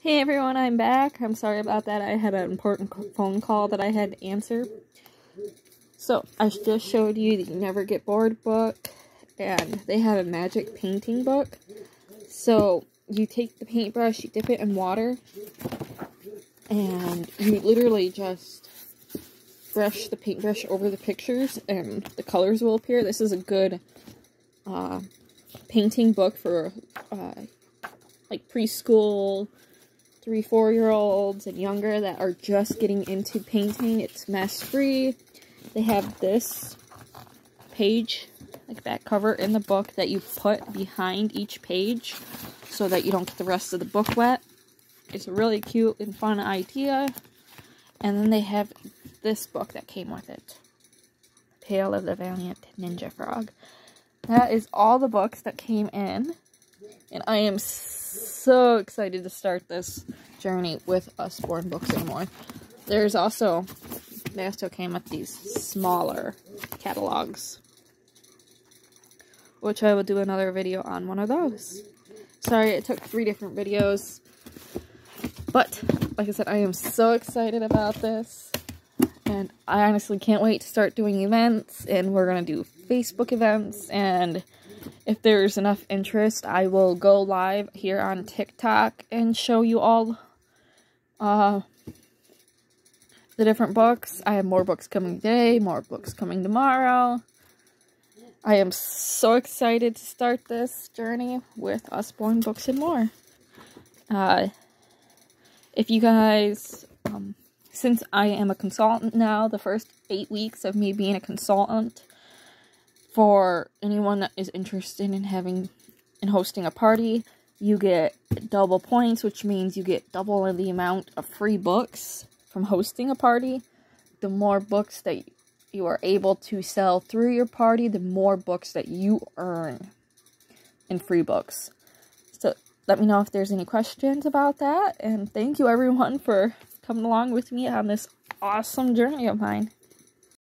Hey everyone, I'm back. I'm sorry about that. I had an important phone call that I had to answer. So, I just showed you the Never Get Bored book, and they have a magic painting book. So, you take the paintbrush, you dip it in water, and you literally just brush the paintbrush over the pictures, and the colors will appear. This is a good uh, painting book for uh, like preschool, three, four year olds and younger that are just getting into painting. It's mess free. They have this page, like back cover in the book that you put behind each page so that you don't get the rest of the book wet. It's a really cute and fun idea. And then they have this book that came with it. Tale of the Valiant Ninja Frog. That is all the books that came in. And I am so excited to start this journey with Usborne Books and more. There's also, they also came with these smaller catalogs. Which I will do another video on one of those. Sorry, it took three different videos. But, like I said, I am so excited about this. And I honestly can't wait to start doing events. And we're going to do Facebook events. And if there's enough interest, I will go live here on TikTok and show you all uh, the different books. I have more books coming today, more books coming tomorrow. I am so excited to start this journey with Usborne Books and more. Uh, if you guys, um, since I am a consultant now, the first eight weeks of me being a consultant, for anyone that is interested in having in hosting a party, you get double points, which means you get double the amount of free books from hosting a party. The more books that you are able to sell through your party, the more books that you earn in free books. So let me know if there's any questions about that. And thank you everyone for coming along with me on this awesome journey of mine.